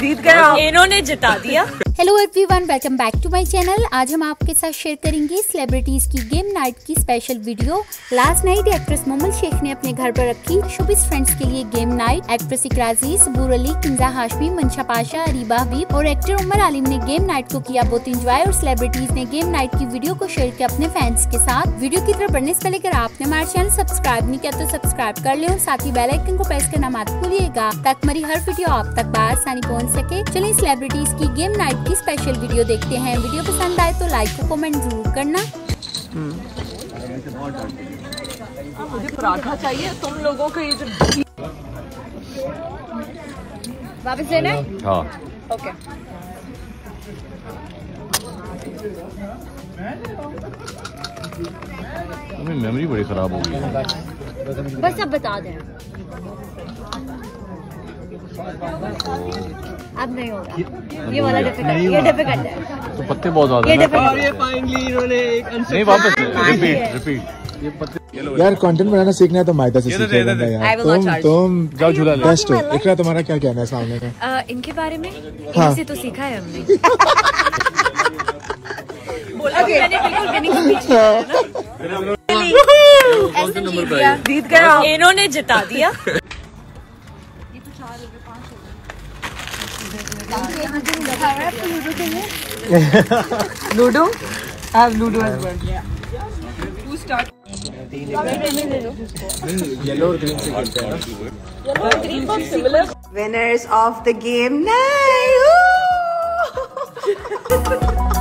जीत गया इन्होंने जिता दिया hello everyone welcome back to my channel आज हम आपके साथ शेयर करेंगे सेलिब्रिटीज की गेम नाइट की special video last night actress Momal Sheikh ने अपने घर पर रखी शोबिस फ्रेंड्स के लिए गेम नाइट एक्ट्रेस इकराजी सबूर अली किंजा हाशमी मंशा पाशा अरीबा हबीब और एक्टर उमर आलिम ने गेम नाइट को किया बहुत इंजॉय और सेलिब्रिटीज ने गेम नाइट की वीडियो को शेयर किया अपने फैंस के साथ. वीडियो की तरफ़ बढ़ने से पहले अगर आपने हमारे चैनल सब्सक्राइब नहीं किया तो सब्सक्राइब कर ले और साथ ही बेलाइकन को प्रेस करना मत भूलिएगा, ताकि हमारी हर वीडियो आप तक आसानी पहुँच सके। चलिए सेलिब्रिटीज की गेम नाइट की स्पेशल वीडियो देखते हैं। वीडियो पसंद आए तो लाइक और कमेंट ज़रूर करना। मुझे पराठा चाहिए तुम लोगों को ये जो वापस लेना है? हाँ। ओके मेरी मेमोरी बड़ी खराब हो गई है। बस अब बता दें। अब नहीं होगा। ये वाला डिफ़िकल्ट ये डिफ़िकल्ट है। तो पत्ते बहुत ज़्यादा ये हैं। डिफ़िकल्ट ये फाइनली इन्होंने एक नहीं वापस रिपीट रिपीट ये पत्ते यार कंटेंट बनाना सीखना है तो माइटा से सीखिए बंदा यार। तुम तुम जाओ झूला ले। बेस्ट हो। इकरा तुम्हारा क्या कहना है सामने का? इनके बारे में? हाँ। इनसे तो सीखा है हमने। बोला. मैंने बिल्कुल विनिंग स्पीच ऐसे जीत गया। जीत गया। इन्होंने जिता दिया। Ludo I have ludo as well Who start? Yellow और ग्रीन से खेलते हैं ना Winners of the game night. Woo!